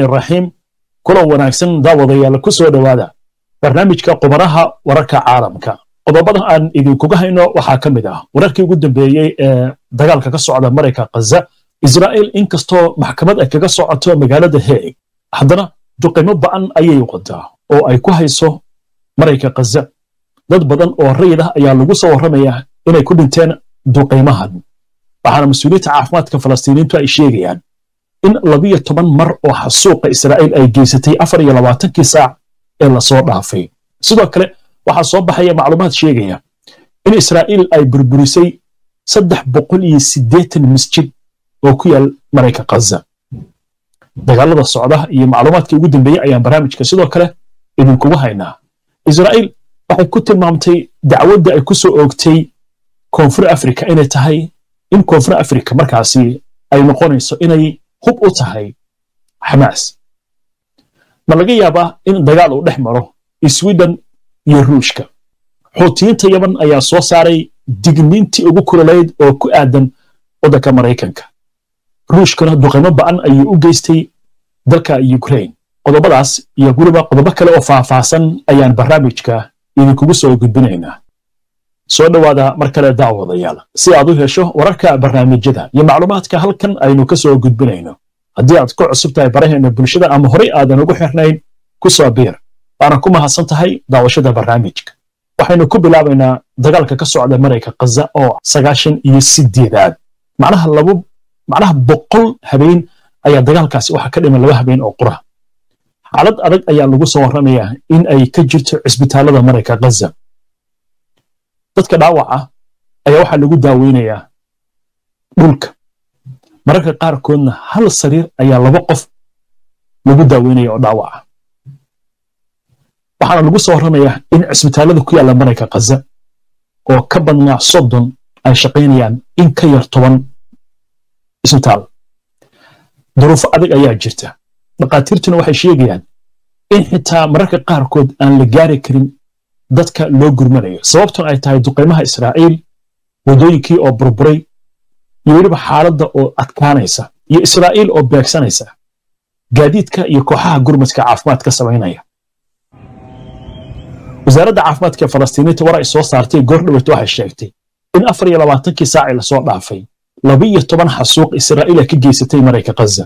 raxiim kulan wanaagsan daawadayaal ku soo dhowaada. Barnaamijka qubanaha wararka caalamka. Qodobada aan idinkuga hayno waxaa ka mid ah. Wararkii ugu dambeeyey ee dagaalka ka socda marayka khaza israa'iil inkastoo maxkamad ay kaga socoto magaalada heeg haddana duqimo ba'an ayay wadaa oo ay ku hayso marayka khaza dad badan oo rayid ah ayaa lagu soo warramaya inay ku dhinteen duqimahan waxaana mas'uuliyiinta caafimaadka falastiiniintu ay sheegayaan in labiyo toban mar oo xasuuqa israa'iil ay geysatay afar iyo labaatankii saac ee la soo dhaafay. Sidoo kale waxaa soo baxaya macluumaad sheegaya in israa'iil ay burburisay saddex boqol iyo siddeetan masjid oo ku yaal marayka khaza dagaalada socda iyo macluumaadkii ugu dambeeyey ayaan barnaamijka sidoo kale idinkugu haynaa. Israa'iil waxay ku tilmaamtay dacwadda ay ku soo oogtay koonfur afrika inay tahay in koonfur afrika markaasi ay noqonayso inay hub u tahay xamaas ma laga yaabaa in dagaal uu dhex maro sweden iyo ruushka. Xuutiyiinta yaman ayaa soo saaray digniintii ugu kulolayd oo ku aadan waddanka maraykanka. Ruushkana duqaymo ba'an ayuu u geystay dalka ukraine. Qodobadaas iyo weliba qodobo kale oo faahfaahsan ayaan barnaamijka idinkugu soo gudbinaynaa soo dhowaada mar kale daawadayaal. Si aad u hesho wararka barnaamijyada iyo macluumaadka halkan aynu ka soo gudbinayno. Haddii aad ku cusub tahay baraheena bulshada ama horey aadan ugu xirnayn ku soo biir. Waana ku mahadsan tahay daawashada barnaamijka. Waxaynu ku bilaabaynaa dagaalka ka socda marayka khaza oo sagaashan iyo sideedaad macnaha labo macnaha boqol habeen ayaa dagaalkaasi waxaa ka dhiman laba habeen oo qura xaalad adag ayaa lagu soo warramayaa in ay ka jirto cisbitaallada marayka khaza dadka dhaawaca ayaa waxaa lagu daaweynayaa dhulka. Mararka qaarkoodna hal sariir ayaa laba qof lagu daaweynaya oo dhaawaca. Waxaana lagu soo warramayaa in cisbitaallada ku yaalla marayka khaza oo ka badnaa soddon ay shaqaynayaan in ka yar toban cisbitaal. Duruufo adag ayaa jirta. Dhakhaatiirtuna waxay sheegayaan in xitaa mararka qaarkood aan la gaari karin dadka loo gurmanayo. Sababtun ay tahay duqaymaha israa'iil waddooyinkii oo burburay iyo weliba xaaladda oo adkaanaysa iyo israa'iil oo beegsanaysa gaadiidka iyo kooxaha gurmadka caafimaad ka samaynaya. Wasaaradda caafimaadka ee falastiiniinta war ay soo saartay goor dhaweyta waxay sheegtay in afar iyo labaatankii saacii la soo dhaafay. Labiyo toban xasuuq israa'iil ay ka geysatay marayka khaza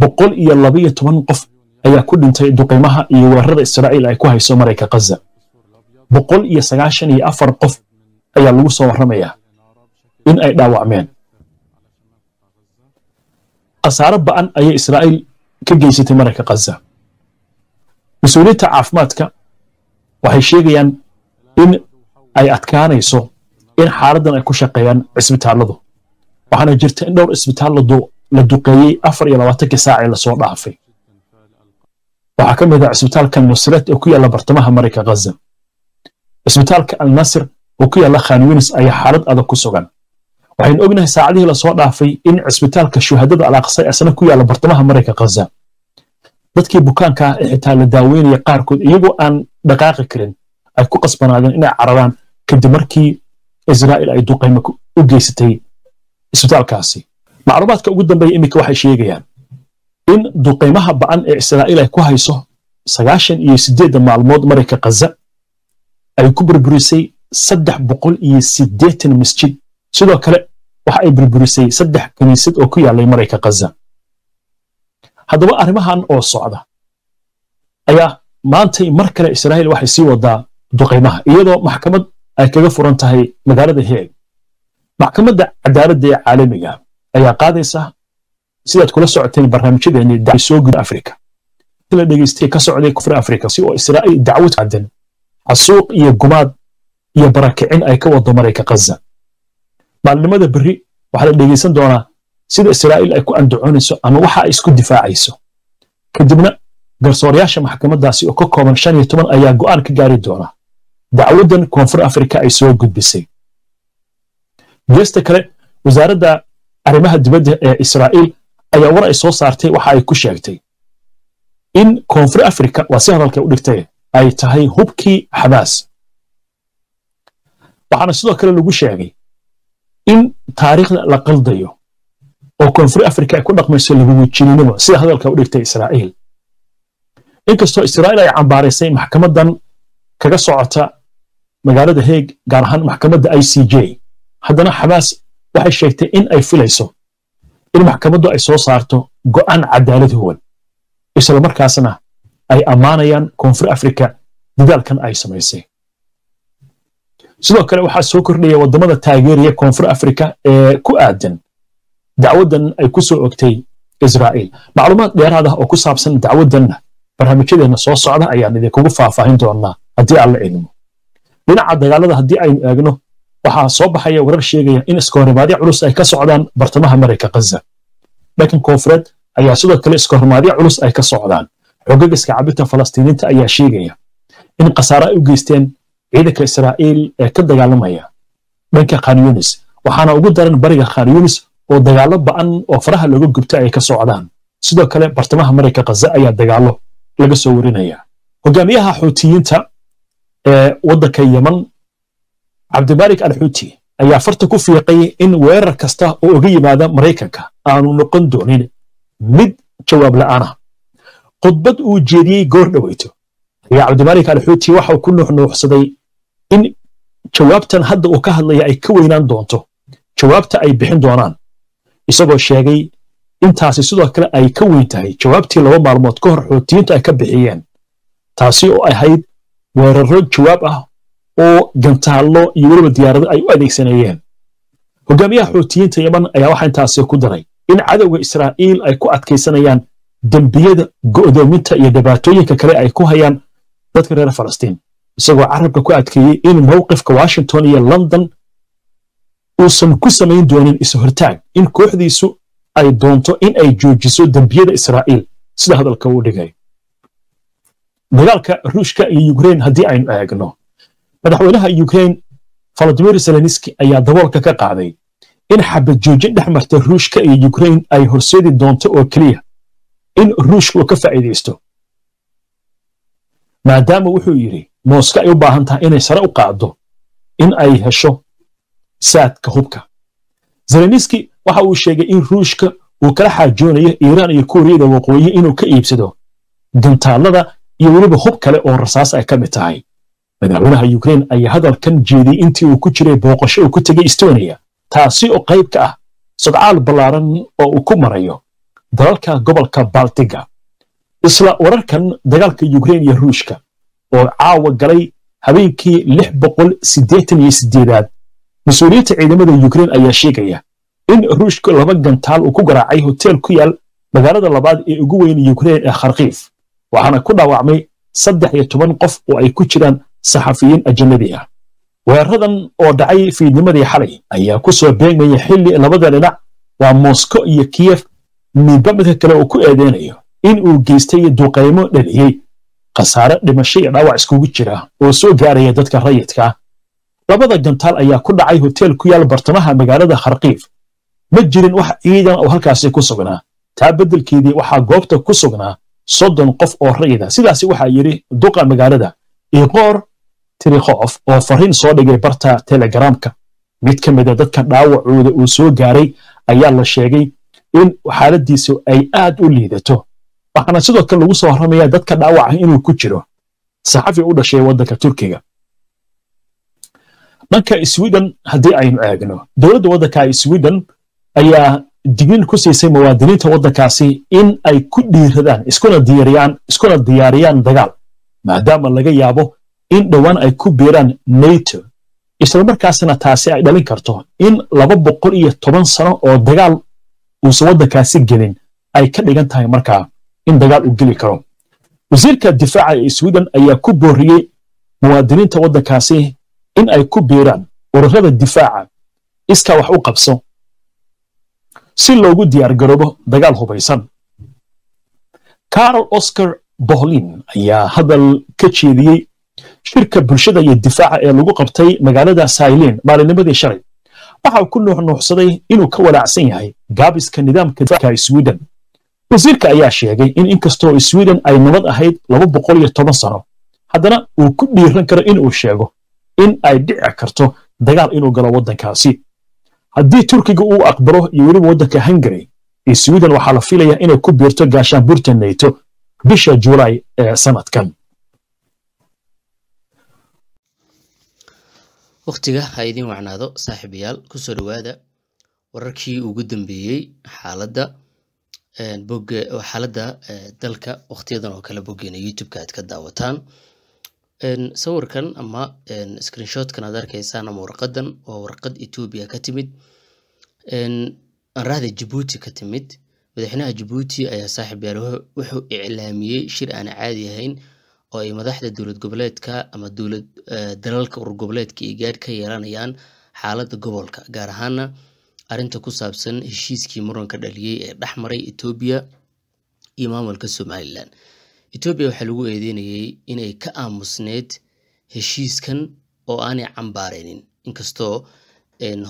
boqol iyo labiyo toban qof ayaa ku dhintay duqaymaha iyo weerarada israa'iil ay ku hayso marayka khaza boqol iyo sagaashan iyo afar qof ayaa lagu soo warramayaa in ay dhaawacmeen. Khasaaro ba'an ayay israa'iil ka geysatay marayka khaza mas'uuliyiinta caafimaadka waxay sheegayaan in ay adkaanayso in xaaladdan ay ku shaqeeyaan cisbitaalladu waxaana jirta in dhowr cisbitaal la duqeeyey afar iyo labaatankii saacii la soo dhaafay. Waxaa ka mid ah cisbitaalka nusret oo ku yaalla bartamaha marayka khaza cisbitaalka alnasir oo ku yaalla khan yunis ayaa xaalad adag ku sugan. Waxaynu ognahay saacadihii la soo dhaafay in cisbitaalka shuhadada alaqsay asna ku yaalla bartamaha marayka khaza dadkii bukaanka ee xitaa la daaweynaya qaarkood iyagoo aan dhaqaaqi karin ay ku qasbanaadeen inay cararaan kadib markii israa'iil ay duqaymo u geysatay cisbitaalkaasi macluumaadka ugu dambeeya iminka waxay sheegayaan in duqaymaha ba'an ee israa'iil ay ku hayso sagaashan iyo siddeedda maalmood marayka khaza ay ku burburisay saddex boqol iyo siddeetan masjid. Sidoo kale waxa ay burburisay saddex kiniisad oo ku yaallay marayka khaza haddaba arrimahan oo socda ayaa maantay mar kale israa'iil waxay sii wadaa duqaymaha iyadoo maxkamad ay kaga furan tahay magaalada heeg maxkamadda cadaaladda ee caalamiga ayaa qaadaysa sidaad kula socoteen barnaamijyadeennii soo guda afrika. La dhegeystay ka socday kufri afrika si oo israa'iil dacwad aadan xasuuq iyo gumaad iyo barakicin ay ka wado marayka khaza maalnimada berri waxaa la dhegaysan doonaa sida israa'iil ay ku andacoonayso ama waxa ay isku difaacayso. Kadibna garsoorayaasha maxkamaddaasi oo ka kooban shan iyo toban ayaa go'aan ka gaari doona. Dacwaddan koonfur afrika ay soo gudbisay. Geesta kale wasaaradda arrimaha dibadda ee israa'iil ayaa war ay soo saartay waxa ay ku sheegtay. In koonfur afrika waa si hadalka u dhigtay ay tahay hubkii xamaas waxaana sidoo kale lagu sheegay in taariikhda la qaldayo oo koonfur afrika ay ku dhaqmayso laguwijinimo sida hadalka u dhigtay israa'iil. Inkastoo israa'iil ay cambaaraysay maxkamadan kaga socota magaalada heeg gaar ahaan maxkamadda i c j haddana xamaas waxay sheegtay in ay filayso in maxkamaddu ay soo saarto go'aan cadaalad huwan isla markaasna ay ammaanayaan koonfur afrika dadaalkan ay samaysay. Sidoo kale waxaa soo kordhaya waddamada taageeraya koonfur afrika ee ku aadan dacwaddan ay ku soo ogtay israa'iil. Macluumaad dheeraad ah oo ku saabsan dacwaddanna barnaamijyadeenna soo socda ayaan idinkugu faahfaahin doonaa haddii aan la idmo dhinaca dagaalada haddii aynu eegno waxaa soo baxaya warar sheegaya in iskahorimaadyo culus ay ka socdaan bartamaha marayka ghaza. Dhankan koonfureed ayaa sidoo kale iskahorimaadyo culus ay ka socdaan xogaga iska cabinta falastiiniinta ayaa sheegaya in khasaare ay u geysteen ciidanka israa'iil ee ka dagaalamaya dhanka khan yunis waxaana ugu daran bariga khan yunis oo dagaallo ba'an oo faraha looga gubta ay ka socdaan. Sidoo kale bartamaha marayka ghaza ayaa dagaallo laga soo warinaya. Hogaamiyaha xuutiyiinta ee waddanka yeman cabdimalik alxuuti ayaa farta ku fiiqay in weerar kasta oo uga yimaada maraykanka aanu noqon doonin mid jawaab la'aana khudbad uu jeediyey goor dhoweyto ayaa cabdimalik alxuuti waxa uu ku nuuxnuuxsaday in jawaabtan hadda uu ka hadlaya ay ka weynaan doonto. Jawaabta ay bixin doonaan. Isagoo sheegay intaasi sidoo kale ay ka weyn tahay. Jawaabtii laba maalmood ka hor xuutiyiintu ay ka bixiyeen. Taasi oo ahayd weerarro jawaab ah oo gantaallo iyo weliba diyaarado ay u adeegsanayeen. Hogaamiyaha xuutiyiinta yeman ayaa waxaa intaasi ku daray in cadowga israa'iil ay ku adkaysanayaan dembiyada go'doominta iyo dhibaatooyinka kale ay ku hayaan dadka reer falastiin. Isagoo carabka ku adkeeyey in mowqifka washington iyo london uusan ku samayn doonin is-hortaag in kooxdiisu ay doonto in ay joojiso dembiyada israa'iil. Sida hadalka uu dhigay. Dagaalka ruushka iyo ukrain haddii aynu eegno madaxweynaha ukrain volodimir zelenski ayaa daboolka ka qaaday in xabad joojin dhex marta ruushka iyo ukrain ay horseedi doonto oo keliya in ruushka uu ka faa'iidaysto. Maadaama wuxuu yidhi mooska ay u baahan tahay inay sare u qaaddo in ay hesho saadka hubka. Zelenski waxa uu sheegay in ruushka uu kala xaajoonayo iiraan iyo kuuriyada waqooyi inuu ka iibsado gantaallada iyo weliba hub kale oo rasaas ay ka mid tahay. Madaxweynaha ukrain ayaa hadalkan jeediyey intii uu ku jiray booqasho uu ku tegey estonia taasi oo qayb ka ah sodcaal ballaaran oo uu ku marayo dalalka gobolka baltiga isla wararkan dagaalka ukrain iyo ruushka oo caawa galay habeenkii lix boqol siddeetan iyo siddeedaad. Mas'uuliyiinta ciidamada ukrain ayaa sheegaya in ruushka laba gantaal uu ku garaacay hoteel ku yaal magaalada labaad ee ugu weyn ukrain ee kharkiif waxaana ku dhaawacmay saddex iyo toban qof oo ay ku jiraan saxafiyiin ajanabi ah. Weeraradan oo dhacay fiidnimadii xalay ayaa ku soo beegmaya xilli labada dhinac waa mosko iyo kiyef midba midka kale uu ku eedeynayo in uu geystay duqaymo dhaliyey khasaare dhimasho iyo dhaawac iskugu jira oo soo gaaraya dadka rayidka. Ah labada gantaal ayaa ku dhacay hoteel ku yaal bartamaha magaalada kharkiif ma jirin wax ciidan oo halkaasi ku sugnaa taa beddelkeedii waxaa goobta ku sugnaa soddon qof oo rayida. Sidaasi waxaa yidhi duqa magaalada iqoor tirikhof oo fariin soo dhigay barta telegramka. Mid ka mida dadka dhaawacooda uu soo gaaray ayaa la sheegay in xaaladiisu ay aad u liidato. Waxaana sidoo kale lagu soo warramaya dadka dhaawaca inuu ku jiro. Saxafi u dhashay waddanka turkiga. Dhanka sweden haddii aynu eegno dowladda waddanka sweden ayaa dignin ku siisay muwaadiniinta waddankaasi in ay ku dhiiradaan iskuna diyaariyaan iskuna diyaariyaan dagaal maadaama laga yaabo in dhowaan ay ku biiraan nato. Islamarkaasna taasi ay dhalin karto in laba boqol iyo toban sano oo dagaal uusan waddankaasi gelin ay ka dhigan tahay markaa in dagaal uu geli karo. Wasiirka difaaca ee sweden ayaa ku booriyey muwaadiniinta waddankaasi in ay ku biiraan ururada difaaca iskaa wax u qabso si loogu diyaargaroobo dagaal hubaysan. Carol oscar bohlin ayaa hadal ka jeediyey shirka bulshada iyo difaaca ee lagu qabtay magaalada saylin maalinimadii shalay waxa ku nuuxnuuxsaday inuu ka walaacsan yahay gaabiska nidaamka difaaca sweden. Wasiirka ayaa sheegay in inkastoo sweden ay nabad ahayd laba boqol iyo toban sano haddana uu ku dhiiran karo inuu sheego in ay dhici karto dagaal inuu galo waddankaasi. Haddii turkiga uu aqbalo iyo weliba waddanka hungary iyo sweden waxaa la filayaa inay ku biirto gaashaanbuurta nato bisha julaay ee sanadkan wakhtiga ha idiin wacnaado saaxiibayaal ku soo dhowaada wararkii ugu dambeeyey xaaladda xaaladda dalka wakhtiyadan oo kale boggeena youtube-ka aad ka daawataan. Sawirkan ama screenshotkan aad arkaysaan ama warqadan waa warqad etoobiya ka timid anrahda jabuuti ka timid madaxweynaha jabuuti ayaa saaxiibayaal wuxuu iclaamiyey shir aan caadi ahayn oo ay madaxda dowlad goboleedka ama dowlad dalalka urur goboleedka iyo gaadh ka yeelanayaan xaaladda gobolka gaar ahaana arrinta ku saabsan heshiiskii muranka dhaliyey ee dhex maray etoobiya iyo maamulka somalilan. Etoobiya waxaa lagu eedeynayey inay ka aamusneyd heshiiskan oo aanay cambaareynin inkastoo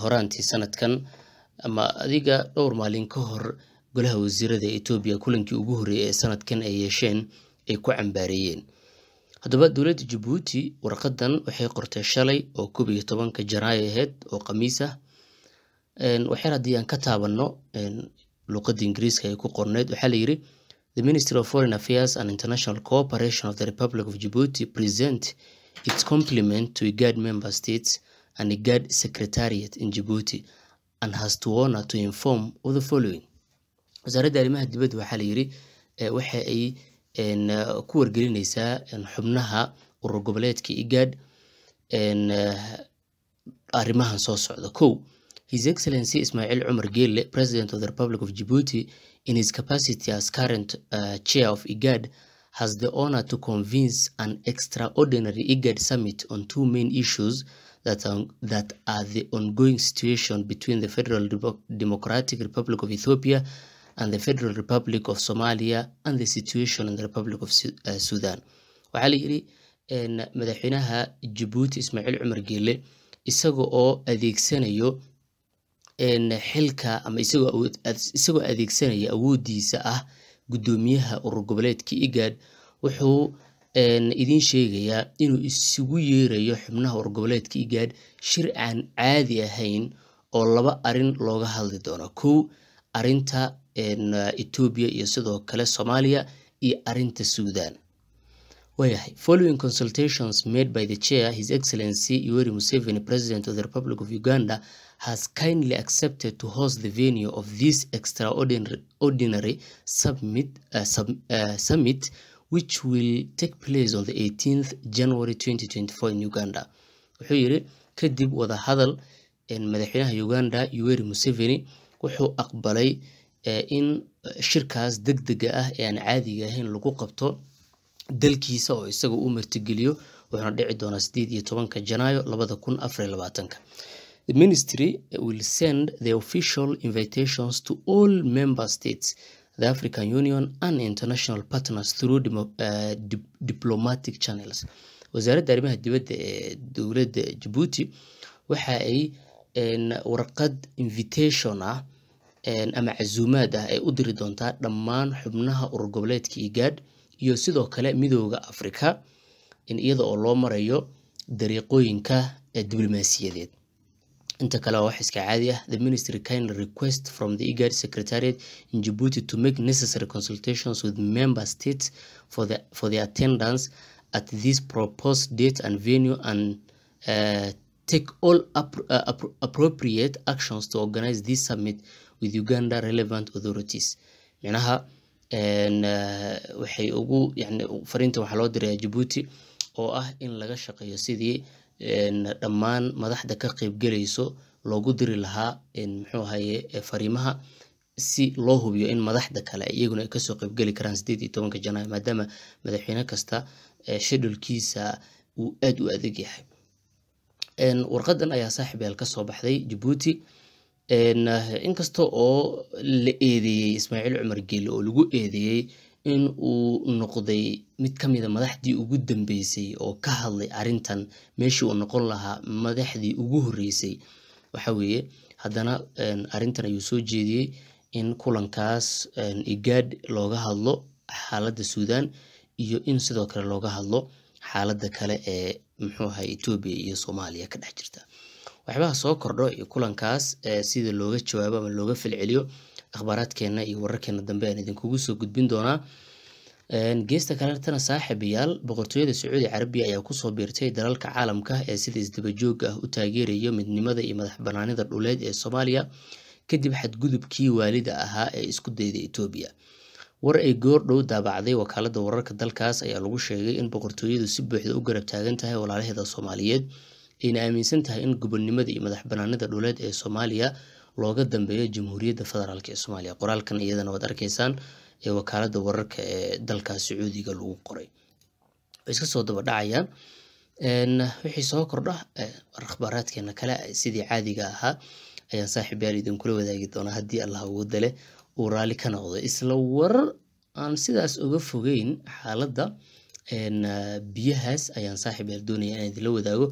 horaantii sanadkan ama adiga dhowr maalin ka hor golaha wasiirada etoobiya kulankii ugu horreeyay ee sanadkan ay yeesheen ay ku cambaareeyeen haddaba dowladda jabuuti warqadan waxay qortay shalay oo koob iyo tobanka janaayo aheyd oo khamiis ah. Waxyar haddii aan ka taabanno luqadda ingiriiska ay ku qorneyd waxaa la yidhi the ministry of foreign affairs and international cooperation of the republic of djibouti present its compliment to igad member states and igad secretariat in djibouti and has to honor to inform of the following. Wasaaradda arrimaha dibadda waxaa la yidhi waxa ay ku wargelinaysaa xubnaha urur goboleedka igad arrimahan soo socda. Kow his excellency ismaaciil cumar geelle president of the republic of djibouti in his capacity as current uh, chair of igad has the honor to convince an extraordinary igad summit on two main issues that are, that are the ongoing situation between the federal democratic republic of ethiopia and the Federal Republic of Somalia and the situation in the Republic of uh, Sudan. waxaa la yidhi madaxweynaha jabuuti ismaaciil cumar geelle isaga oo adeegsanayo xilka ama isagoo adeegsanaya awoodiisa ah guddoomiyaha urur goboleedka igad wuxuu idiin sheegayaa inuu isugu yeerayo xubnaha urur goboleedka igad shir aan caadi ahayn oo laba arrin looga hadli doono kow arinta etoobiya iyo sidoo kale soomaaliya iyo arinta suudan waayahay following consultations made by the chair his excellency yoweri museveni president of the republic of uganda has kindly accepted to host the venue of this extraordinary summit, uh, sub, uh, summit which will take place on the 18th january 2024 in uganda. Wuxuu yidhi kadib wadahadal madaxweynaha uganda yoweri museveni wuxuu aqbalay in shirkaas deg dega ah ee aan caadiga ahayn lagu qabto dalkiisa oo isaga u martigeliyo wuxuuna dhici doonaa sideed iyo tobanka janaayo labada kun afar iyo labaatanka. The ministry will send the official invitations to all member states the african union and international partners through uh, di diplomatic channels. Wasaaradda arrimaha dibadda ee dowladda jabuuti waxa ay warqad invitation ah ama casuumaad ah ay u diri doontaa dhammaan xubnaha urur goboleedka igad iyo sidoo kale midooda afrika iyada oo loo marayo dariiqooyinka diblomaasiyadeed. Inta kale wax iska caadi ah the ministry kindly request from the igad secretariat in djibouti to make necessary consultations with member states for the, for the attendance at this proposed date and venue and uh, take all uh, appropriate actions to organize this summit with uganda relevant authorities. Micnaha waxay ugu yani fariinta waxaa loo diraya jabuuti oo ah in laga shaqeeyo sidii dhammaan madaxda ka qeybgelayso loogu diri lahaa muxuu ahaye fariimaha si loo hubiyo in madaxda kale iyaguna ay ka soo qeybgeli karaan sideed iyo tobanka janaayo maadaama madaxweyne kasta shedulkiisa uu aada u adag yahay warqadan ayaa saaxiib yaal ka soo baxday jabuuti inkasta oo la eedeeyey ismaaciil cumar geelle oo lagu eedeeyey in uu noqday mid ka mida madaxdii ugu dambeysay oo ka hadlay arrintan meeshii uu noqon lahaa madaxdii ugu horreysay. Waxa weeye haddana arrintan ayuu soo jeediyey in kulankaas igaad looga hadlo xaaladda suudan iyo in sidoo kale looga hadlo xaaladda kale ee muxuu ahay etoobiya iyo soomaaliya ka dhex jirta. Waxyaabaha soo kordho kulankaas sida looga jawaabo ama looga falceliyo akhbaaraadkeena iyo wararkeena dambe aan idinkugu soo gudbin doonaa. Geesta kaletana saaxiibayaal boqortooyada sacuudi carabiya ayaa ku soo biirtay dalalka caalamka ee sida isdabajooga ah u taageerayo midnimada iyo madax banaanida dhuleed ee soomaaliya kadib xadgudubkii waalida ahaa ee isku dayda etoobiya war ay goordhow daabacday wakaalada wararka dalkaas ayaa lagu sheegay in boqortooyadu si buuxda u garab taagan tahay walaalaheeda soomaaliyeed ayna aaminsan tahay in gobonnimada iyo madax banaanida dhuleed ee soomaaliya looga dambeeyo jamhuuriyadda federaalk ee soomaaliya. Qoraalkan iyadana waad arkaysaan ee wakaalada wararka ee dalkaas sacuudiga lagu qoray. Way iska soo wixii soo kordha akhbaaraadkeena kale sidii caadiga ahaa ayaan saaxiibyaal idinkula wadaagi doonaa haddii allah awooda leh uu raalli ka noqdo. Isla warar aan sidaas uga fogeyn xaaladda biyahaas ayaan saaxiibyaal doonaya inaan idinla wadaago